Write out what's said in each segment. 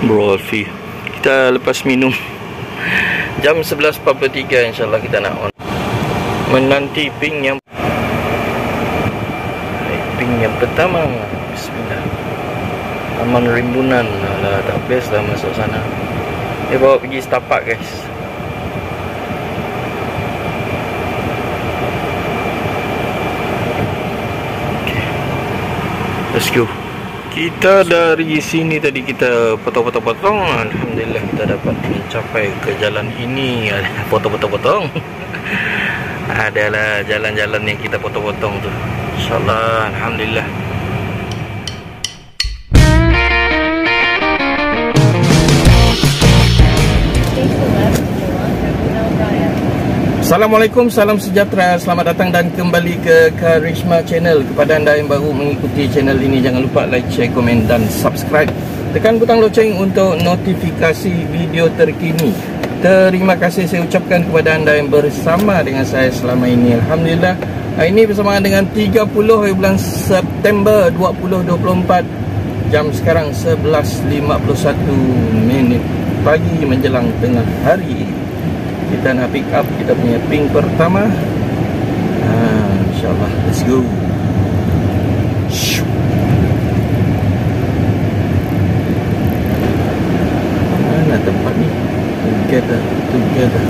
Bro Alfi. Kita lepas minum. Jam 11.43 insyaAllah kita nak on. Menanti ping yang Ping yang pertama. Bismillah. Taman Rimbunan. Alah tak best lah masuk sana. Dia bawa pergi setapak guys. Let's go kita dari sini tadi kita potong-potong-potong. Alhamdulillah kita dapat mencapai ke jalan ini. Potong-potong-potong. Adalah jalan-jalan yang kita potong-potong tu. InsyaAllah Alhamdulillah Assalamualaikum, salam sejahtera. Selamat datang dan kembali ke Karishma Channel. Kepada anda yang baru mengikuti channel ini Jangan lupa like, share, komen dan subscribe. Tekan butang loceng untuk notifikasi video terkini. Terima kasih saya ucapkan kepada anda yang bersama dengan saya selama ini. Alhamdulillah. Hari ini bersama dengan 30 bulan September 2024 Jam sekarang 11.51 minit Pagi menjelang tengah hari kita nak pick up kita punya ping pertama. Ha, InsyaAllah. Let's go. Mana tempat ni? Together Together.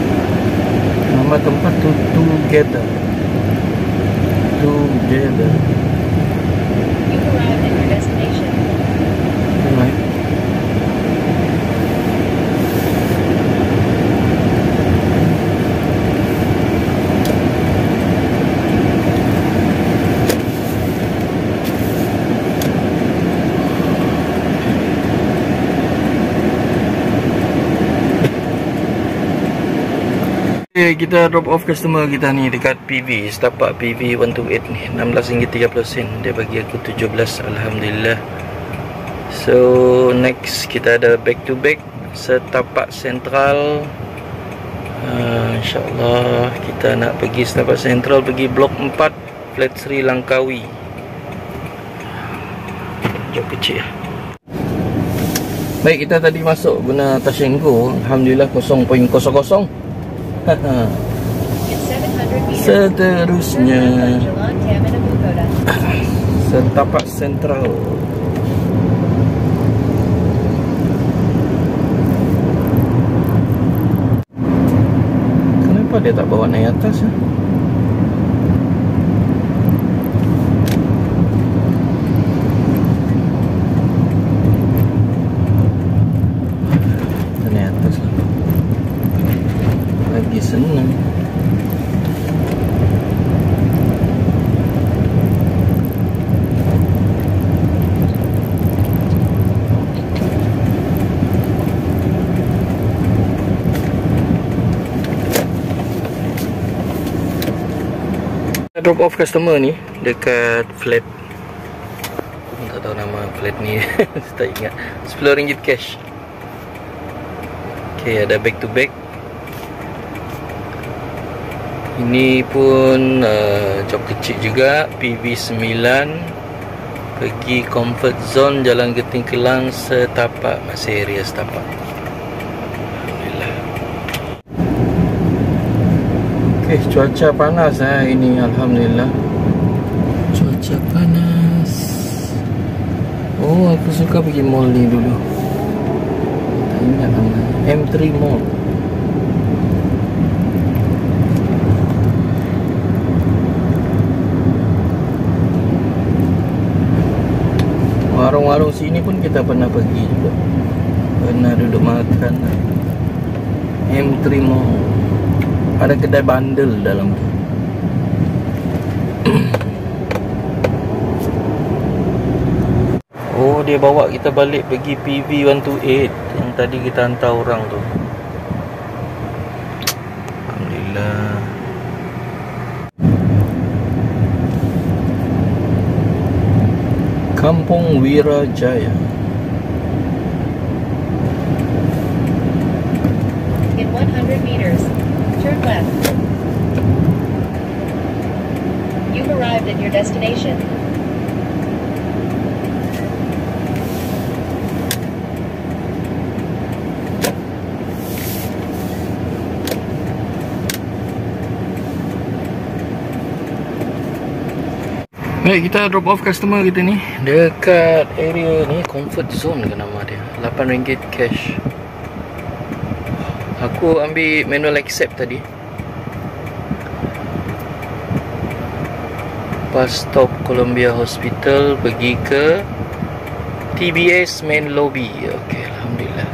Nama tempat tu Together Okay, kita drop off customer kita ni dekat PV Setapak PV 128 ni. RM16.30 Dia bagi aku 17 Alhamdulillah. So next kita ada back to back. Setapak Central uh, InsyaAllah kita nak pergi Setapak Central Pergi blok 4 Flat Sri Langkawi. Jom kecil. Baik kita tadi masuk guna Tashenko. Alhamdulillah 0.00 In 700 meters, Seterusnya. Setapak Sentral Kenapa dia tak bawa naik atas ya? Kita naik atas lah Lagi senang drop off customer ni dekat flat. Tak tahu nama flat ni. Tak ingat. RM10 cash. Ok ada back to back. Ini pun uh, job kecil juga. PV9 pergi comfort zone jalan Geting Kelang setapak. Masih area setapak Cuaca panas eh ini alhamdulillah. Cuaca panas. Oh, aku suka pergi mall ni dulu. Tak ingat nama. M3 Mall. Warung-warung sini pun kita pernah pergi juga. Pernah duduk makan. M3 Mall ada kedai bandel dalam tu. Oh dia bawa kita balik pergi PV 128 Yang tadi kita hantar orang tu. Alhamdulillah. Kampung Wirajaya left. You've arrived at your destination. Baik, kita drop off customer kita ni dekat area ni comfort zone ke nama dia. RM8 cash. Aku ambil manual accept tadi. Bus stop Columbia Hospital Pergi ke TBS main lobby. Okay, Alhamdulillah.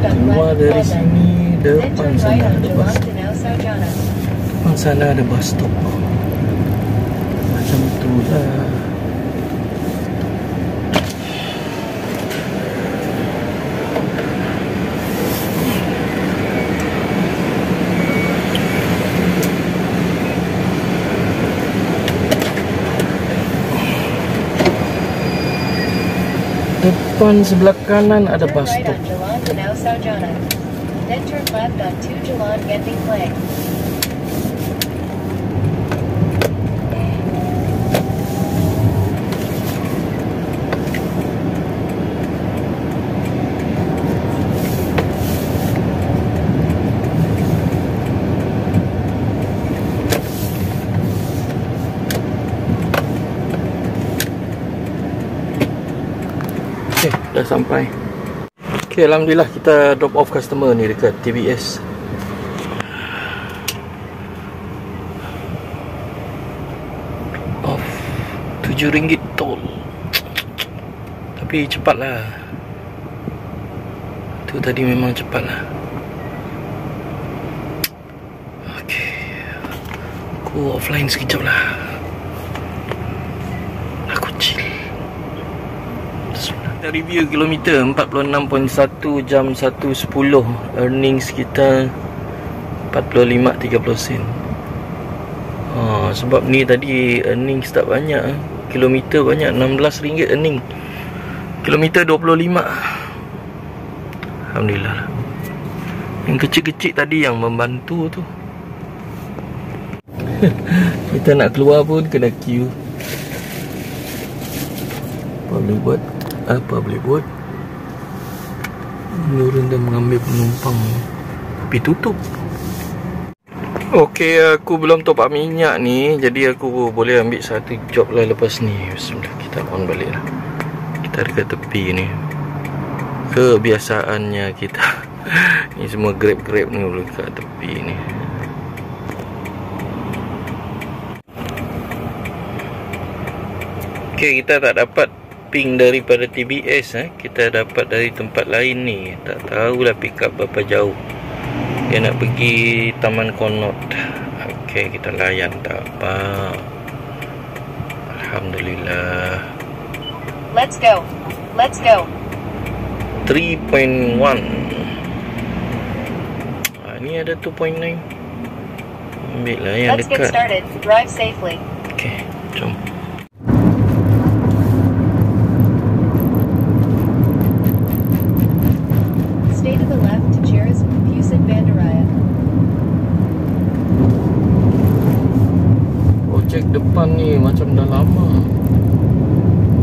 Keluar dari sini Depan sana ada bus Sarjana. Depan sana ada bus stop. Macam tu lah Depan sebelah kanan ada bus stop on Jalan Danau Sarjana. Then turn left on 2 Jalan Genting Plank. Okay, dah sampai. Okay, Alhamdulillah kita drop off customer ni dekat TBS. Off RM7 tol. Tapi cepatlah. Tu tadi memang cepatlah. Okay. Aku offline sekejap lah. Aku chill. Kita review kilometer 46.1 jam 1.10 Earnings kita 45.30 sen. Ha, Sebab ni tadi earnings tak banyak eh. Kilometer banyak 16 ringgit earning. Kilometer 25 Alhamdulillah lah. Yang kecil-kecil tadi yang membantu tu. Kita nak keluar pun kena queue. Boleh buat apa boleh buat? Nurun dah mengambil penumpang. Tapi tutup. Okey, aku belum top up minyak ni. Jadi aku boleh ambil satu job lah lepas ni. Bismillah, kita on balik lah. Kita dekat tepi ni. Kebiasaannya kita. Ni semua grab-grab ni boleh dekat tepi ni. Okey, kita tak dapat ping daripada TBS eh. Kita dapat dari tempat lain ni. Tak tahulah pick up berapa jauh. Dia nak pergi Taman Konot. Okey, kita layan tak apa. Alhamdulillah. Let's go. Let's go. 3.1 ah, Ni ada 2.9 Ambil lah yang Let's get dekat started. Drive safely. Okey, jom Stay to the left to Cheris Pusat Bandaraya. Projek depan ni macam dah lama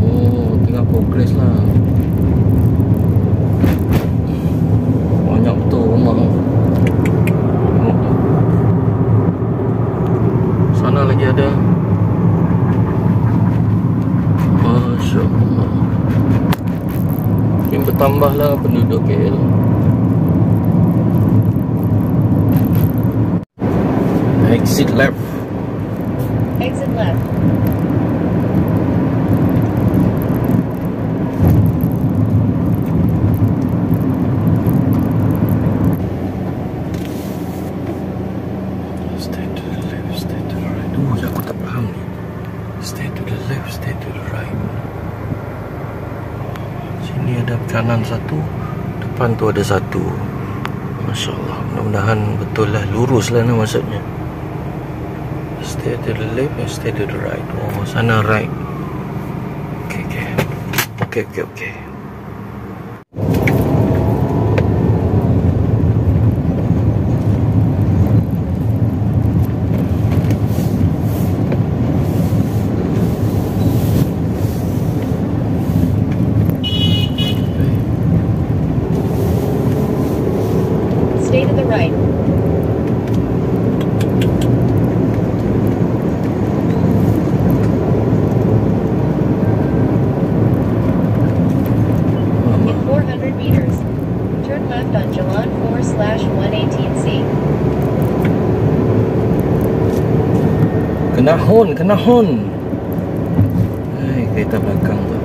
Oh, tengah progress lah Banyak betul rumah Tengok tu Sana lagi ada Masya Allah Makin bertambah lah penduduk KL Exit left Exit left. Stay to the left, stay to the right. Aku tak faham ni. Stay to the left, stay to the right. Sini ada kanan satu, depan tu ada satu. Masya Allah, mudah-mudahan betul lah, lurus lah ni maksudnya. Stay to the left stay to the right. Oh, sana right. Okay, okay. Okay, okay, okay. Stay to the right. Kenahon, kenahon. Hai, kereta belakang tu.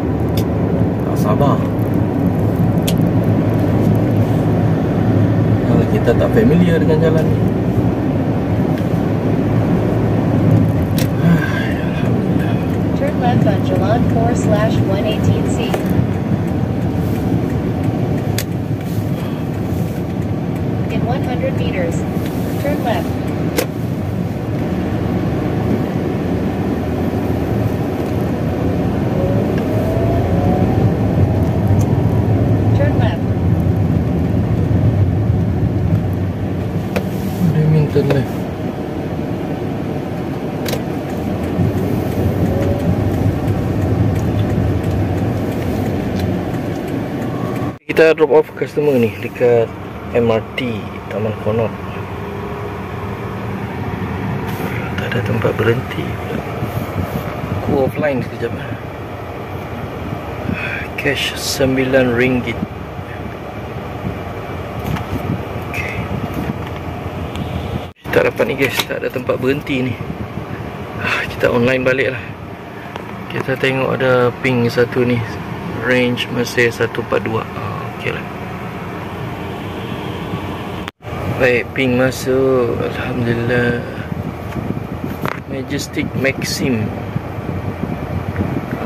Tak sabar. Kalau kita tak familiar dengan jalan ni. Turn left on Jalan 4 slash 118C. In 100 meters, turn left. Turn left. Dia minta left. Kita drop off customer ni dekat MRT Taman Konot. Tak ada tempat berhenti. Aku offline sekejap. Cash RM9. Okay. Tak dapat ni guys Tak ada tempat berhenti ni Ah, Kita online balik lah Kita tengok ada ping satu ni Range masih 142 ah, lah Baik ping masuk Alhamdulillah. Majestic Maxim.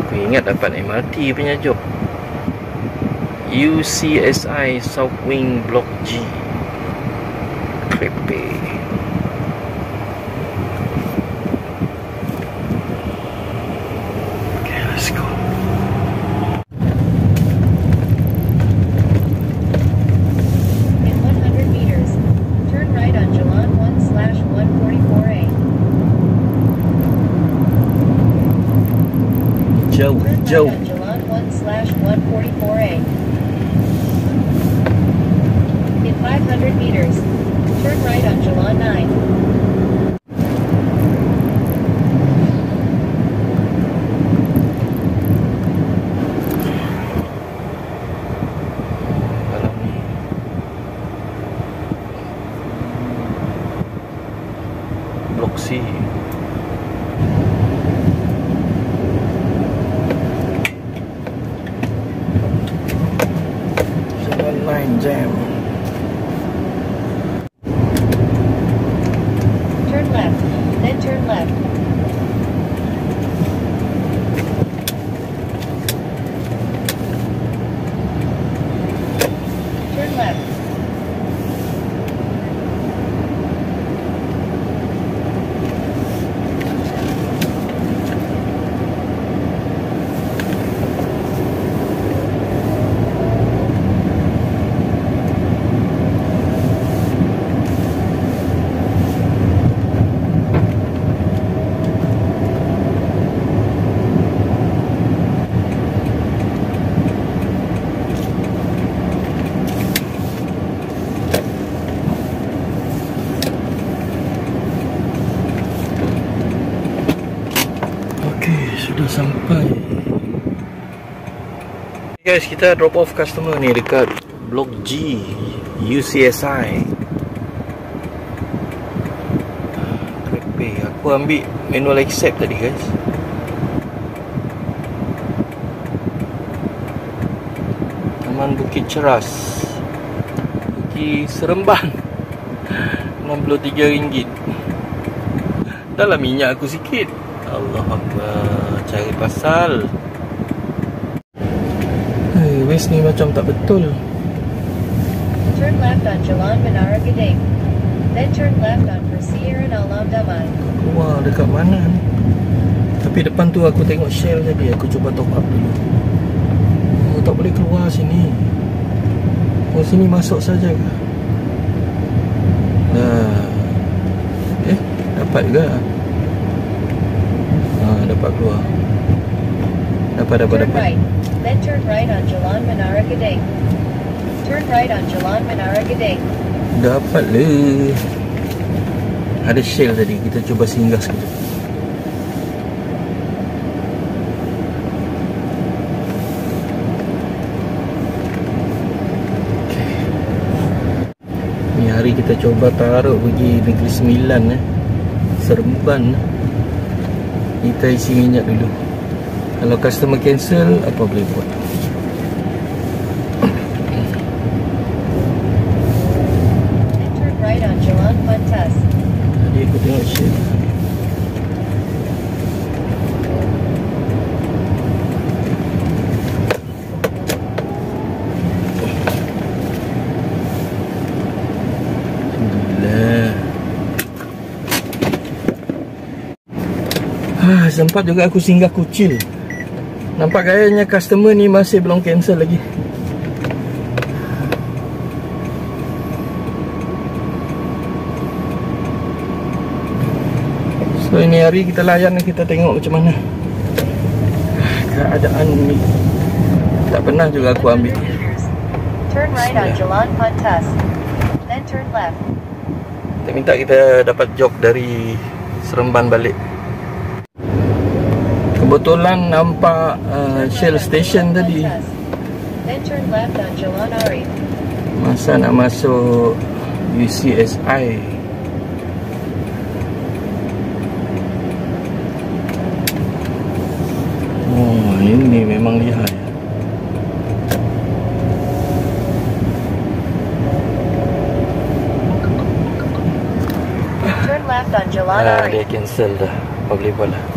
Aku ingat dapat MRT punya job. UCSI South Wing Block G Crepe Okay, let's go. In 100 meters, turn right on Jalan 1 slash 144A. Jauh, Turn right jauh. on Jalan 1 slash 144A. In 500 meters, turn right on Jalan 9. Dalam ni. Blok C. Jalan line jam. Turn left, then turn left. Turn left. Okey, sudah sampai. Guys, kita drop off customer ni dekat Blok G UCSI. Crepe. Aku ambil manual accept tadi, guys. Taman Bukit Ceras. Pergi Seremban. RM63. Dalam minyak aku sikit. Allah Akbar Cari pasal Wes ni macam tak betul. Turn left on Jalan Menara Gedeng. Then turn left on Persieran Alam Damai. Wah, dekat mana ni? Tapi depan tu aku tengok Shell tadi. Aku cuba top up dulu. Oh, tak boleh keluar sini. Oh, sini masuk saja ke? Nah. Eh, dapat juga Ah, dapat keluar. Dapat, dapat, Turn dapat. right, then turn right on Jalan Menara Gedeng. Turn right on Jalan Menara Gedeng. Dapat le Ada Shell tadi Kita cuba singgah sekejap hari kita coba taruh pergi Negeri Sembilan eh. Seremban Kita isi minyak dulu Kalau customer cancel Apa boleh buat? Right. Tadi aku tengok Alhamdulillah. Ah, sempat juga aku singgah kucil Nampak gayanya customer ni masih belum cancel lagi So ini hari kita layan kita tengok macam mana Keadaan ni Tak pernah juga aku 100 ambil. Turn right on Jalan Pantas. Then turn left. Kita minta kita dapat job dari Seremban balik Kebetulan nampak uh, Shell Station tadi. Masa nak masuk UCSI Oh ini memang lihai Turn left on Jalan Ah, dia cancel dah. Apa boleh buat lah.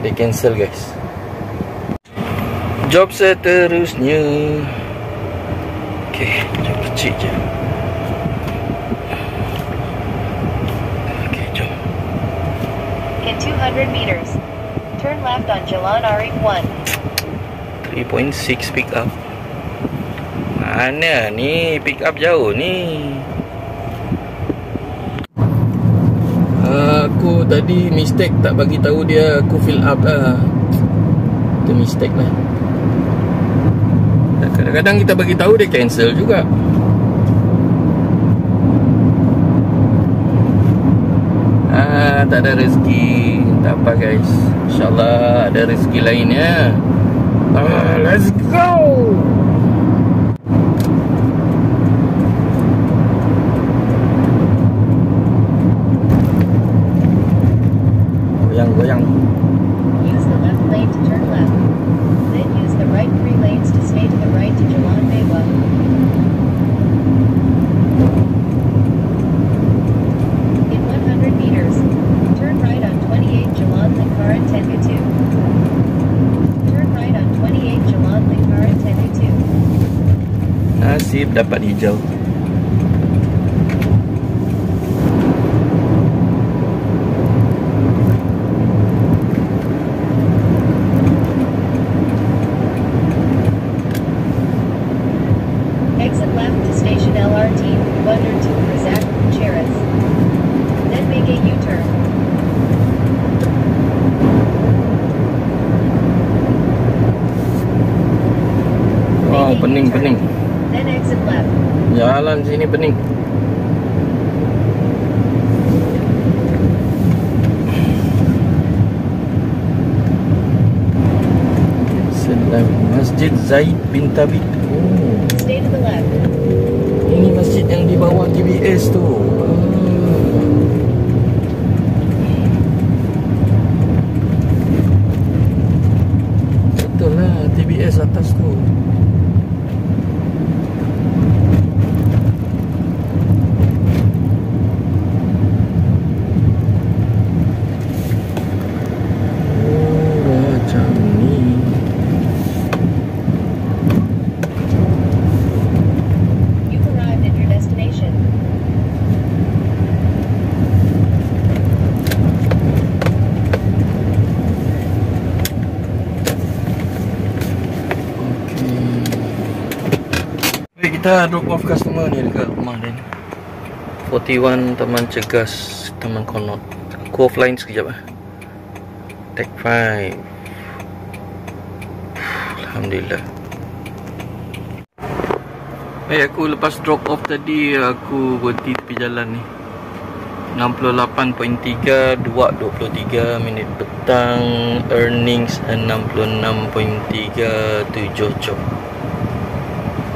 Dia cancel guys. Job seterusnya. Okay, job kecil je. Okay, jom. In 200 meters. Turn left on Jalan Arif 1. 3.6 pick up. Mana ni? Pick up jauh ni. Aku tadi mistake tak bagi tahu dia aku fill up lah. Itu mistake lah. Dan Kadang-kadang kita bagi tahu dia cancel juga. Ah, tak ada rezeki. Tak apa guys. InsyaAllah ada rezeki lainnya. Ah, Goyang-goyang. Use the left lane to turn left. Then use the right three lanes to stay to the right to Jalan Dewa. In 100 meters, turn right on 28 Jalan Lingkaran Tengu 2. Turn right on 28 Jalan Lingkaran Tengu 2. Nasib dapat hijau. Jalan sini pening. Selam Masjid Zaid bin Tabit. Oh, ini masjid yang di bawah TBS tu. Ah. Betul lah TBS atas tu. Kita drop off customer ni dekat rumah dia ni. 41 Taman Cegas, Taman Konot. Aku offline sekejap eh. Take 5. Alhamdulillah. Baik, aku lepas drop off tadi, aku berhenti tepi jalan ni. 68.3 2.23 minit petang earnings 66.37 job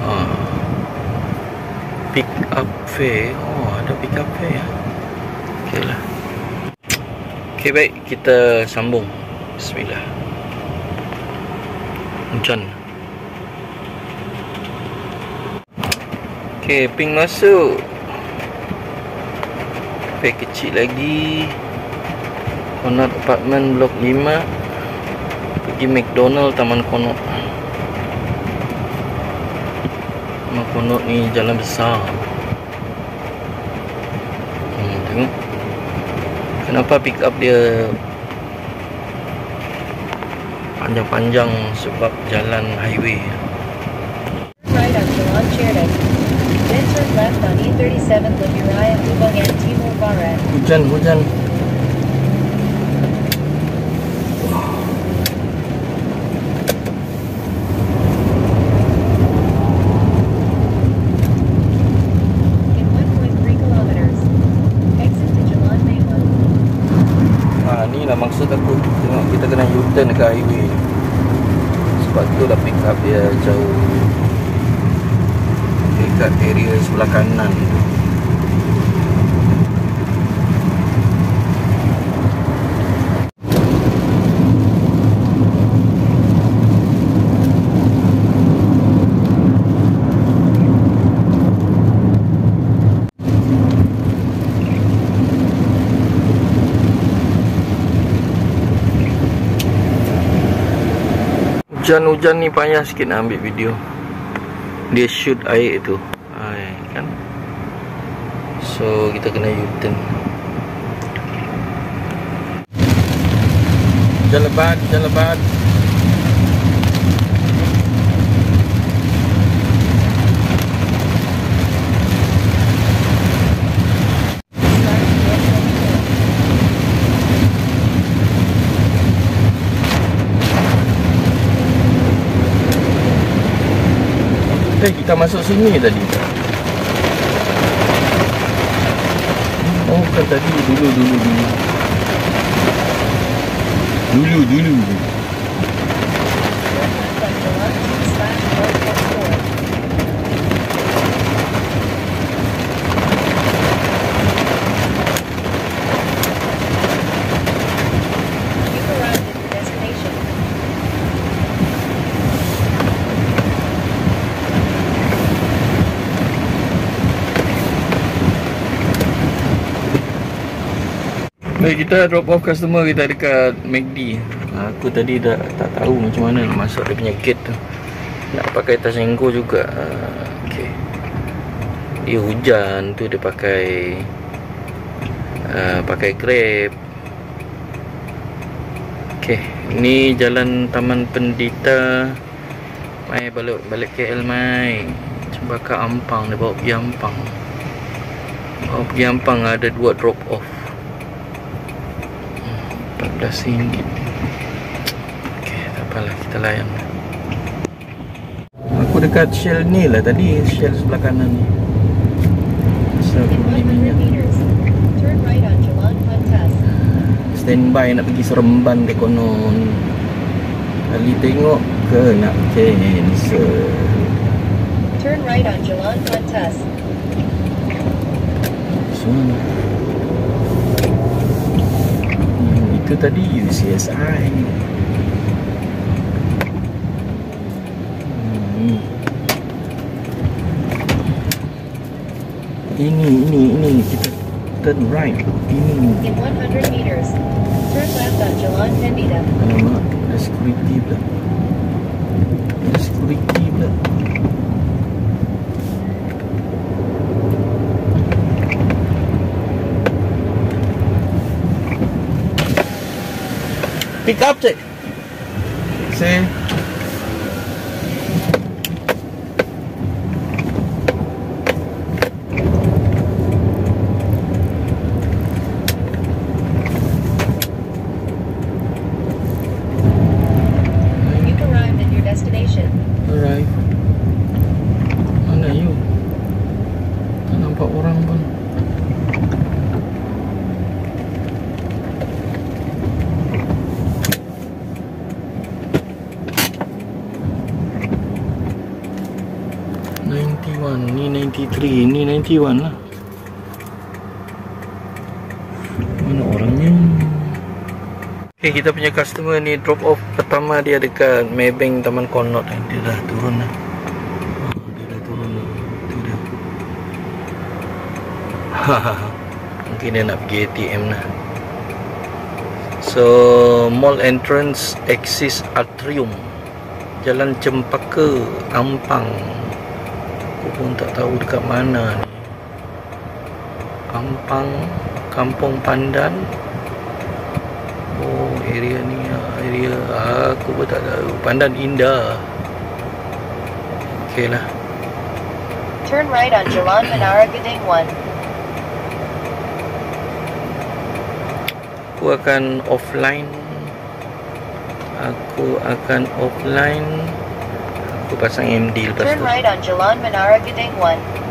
ha. pick fare oh ada pick up fare ya ok lah ok baik kita sambung. Bismillah. Hujan. Okey, ping masuk. Pay kecil lagi. Konot apartment blok 5. Pergi McDonald Taman Konot. Taman Konot ni jalan besar. Hmm, tengok. Kenapa pick up dia panjang-panjang sebab jalan highway. Right on Jalan Cherdes. Then turn left on E37 Lemuriah Hubungan Timur Barat. Hujan, hujan. In 1.3 kilometers. Exit to Jalan Maywan. Ha, ni lah maksud aku Tengok U-turn dekat highway. Sebab tu lah pick up dia jauh. Dekat area sebelah kanan. tu Hujan-hujan ni payah sikit nak ambil video. Dia shoot air tu. Air kan? So kita kena U-turn. Hujan lebat, hujan lebat kita masuk sini tadi. Oh bukan tadi dulu dulu dulu. Dulu dulu Turn left on Jalan 2 slash 4 You've arrived at your destination. Baik kita drop off customer kita dekat McD Aku tadi dah tak tahu macam mana nak masuk dia punya gate tu. Nak pakai Tashenko juga. Okay. Dia hujan tu dia pakai uh, Pakai Grab. Okay. Ni jalan Taman Pendita. Mai balik balik KL mai. Cembaka Ampang dia bawa pergi Ampang. Bawa pergi Ampang ada dua drop off RM14 Okey, tak apalah kita layan. Aku dekat Shell ni lah tadi Shell sebelah kanan ni. So aku beli 100 minyak meters, turn right on Jalan Pantas. Standby nak pergi Seremban ke konon. Kali tengok ke nak cancel. Turn right on Jalan Pantas. Semua hmm, Itu tadi UCSI hmm. Ini, ini, ini Kita turn right. Ini. In 100 meters, turn left on Jalan Pendita. Alamak, ada security pula. Ada security pula Pick up cik 91 ni 93 ni 91 lah. Mana orangnya? Ok kita punya customer ni drop off pertama dia dekat Maybank Taman Connaught eh. dia dah turun lah. Oh, dia dah turun lah. Dia. Mungkin dia nak pergi ATM lah. So mall entrance axis atrium. Jalan cempaka ampang. Pun tak tahu dekat mana ni. Ampang, Kampung Pandan. Oh, area ni ah, area aku pun tak tahu. Pandan Indah. Okey lah. Turn right on Jalan Menara Gading 1. Aku akan offline. Aku akan offline. Aku pasang MD lepas Turn tu. right on Jalan Menara Gading 1.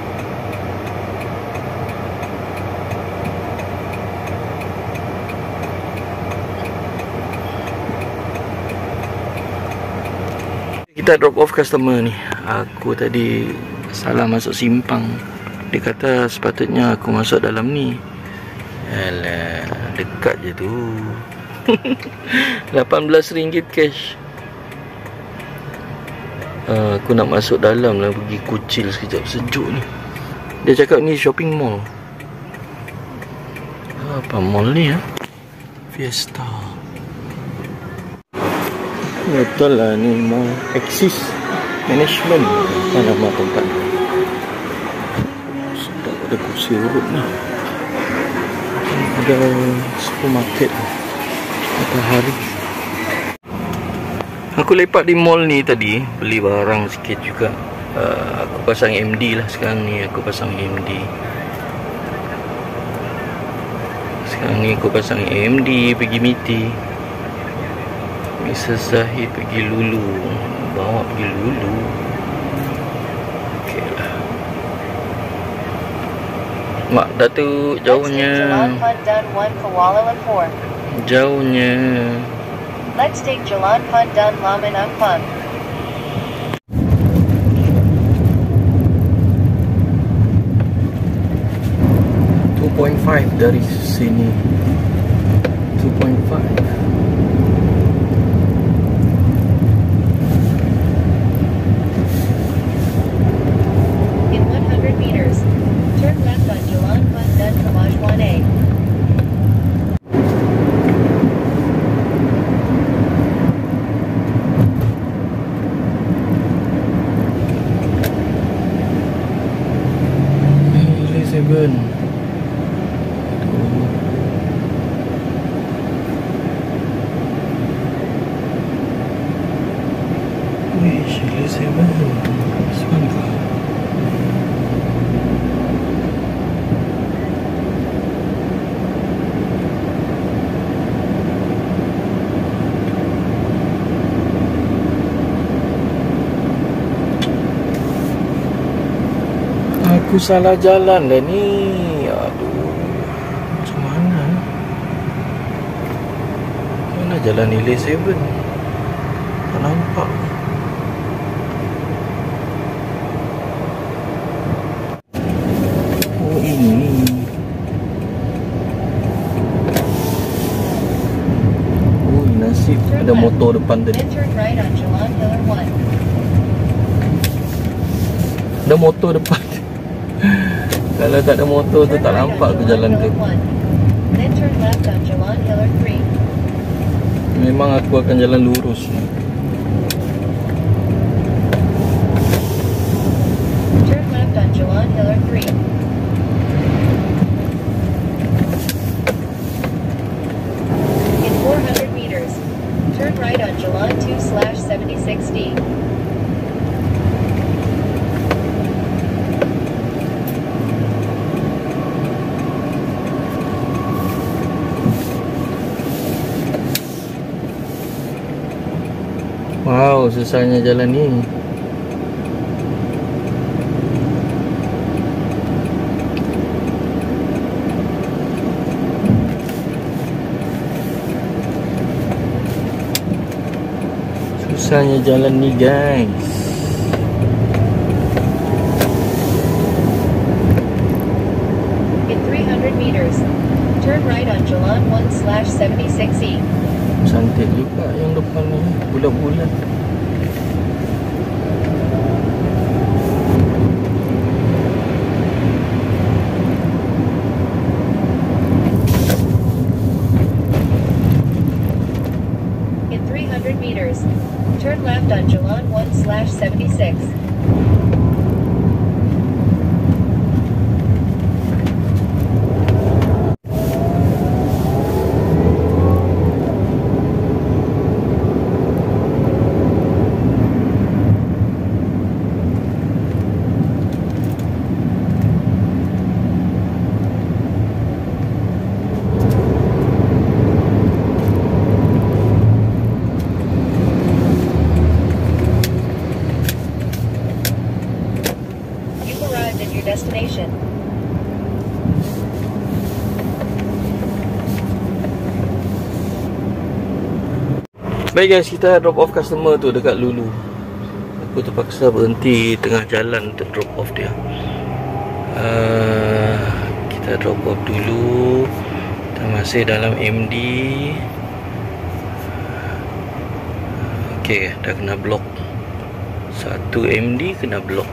Kita drop off customer ni. Aku tadi salah masuk simpang. Dia kata sepatutnya aku masuk dalam ni. Alah, dekat je tu. RM18 cash. Uh, aku nak masuk dalam lah pergi kucil sekejap sejuk ni. Dia cakap ni shopping mall. Apa mall ni ya? Fiesta. Betul lah ni mall Axis Management Apa nama tempat ni Sedap ada kursi urut ni Ada supermarket Matahari Aku lepak di mall ni tadi Beli barang sikit juga. Uh, Aku pasang MD lah sekarang ni Aku pasang MD Sekarang ni aku pasang MD Pergi meeting. Mrs. Zahid pergi Lulu. Bawa pergi Lulu. Okey lah. Mak Datuk jauhnya. Jalan Pandan 1 Kuala Lumpur. Jauhnya Let's take Jalan Pandan Laman Ampang. Two point five dari sini 2.5 Aku salah jalan dah ni. Aduh Macam mana? Mana jalan nilai 7 Tak nampak Oh ini Oh nasib Turn Ada motor depan tadi Then turn right on Jalan Pillar 1. Ada motor depan Kalau tak ada motor tu tak nampak aku Jalan tu Pillar 1. Then turn left on Jalan Pillar 3. Memang aku akan jalan lurus Turn left on Jalan Pillar 3. 12-7060. Wow, susahnya jalan ni. Susahnya jalan ni guys 76. Baik guys, kita drop off customer tu dekat Lulu. Aku terpaksa berhenti tengah jalan untuk drop off dia. Uh, kita drop off dulu. Kita masih dalam MD. Okey, dah kena blok. Satu MD kena blok.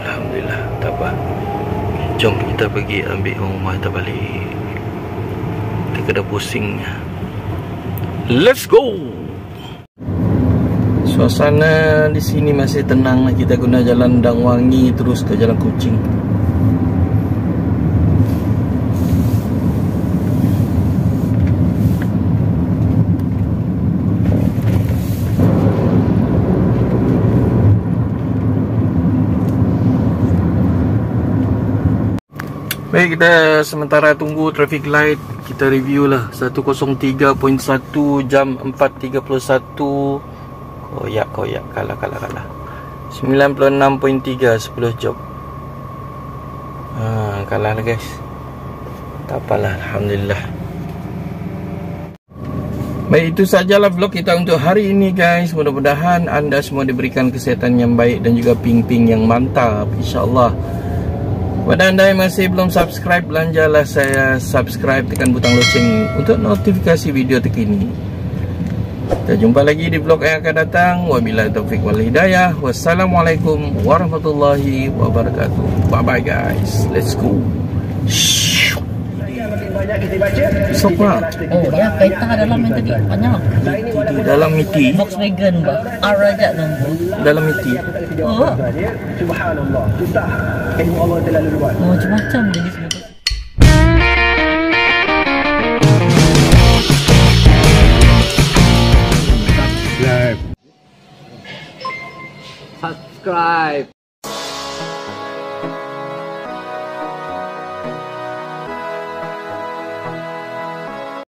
Alhamdulillah, tak apa. Jom kita pergi ambil rumah kita balik. Kita kena pusingnya. Let's go! Suasana di sini masih tenang. Kita guna jalan Dangwangi terus ke jalan Kucing Baik kita sementara tunggu traffic light. Kita review lah. 103.1 jam 4.31 Koyak koyak kalah kalah kalah. 96.3 10 job. Ha, Kalah lah guys. Tak apalah Alhamdulillah. Baik itu sajalah vlog kita untuk hari ini guys. Mudah-mudahan anda semua diberikan kesihatan yang baik Dan juga ping-ping yang mantap InsyaAllah. Kepada anda yang masih belum subscribe Belanjalah saya subscribe Tekan butang loceng Untuk notifikasi video terkini kita jumpa lagi di vlog yang akan datang. Wabillahi taufik wal hidayah. Wassalamualaikum warahmatullahi wabarakatuh. Bye bye guys. Let's go. Siapa? Oh ya kereta dalam yang tadi banyak Di dalam miti. Volkswagen bah R aja nombor Dalam miti. Oh Subhanallah Susah Ilmu Allah terlalu luas Oh macam-macam jenis subscribe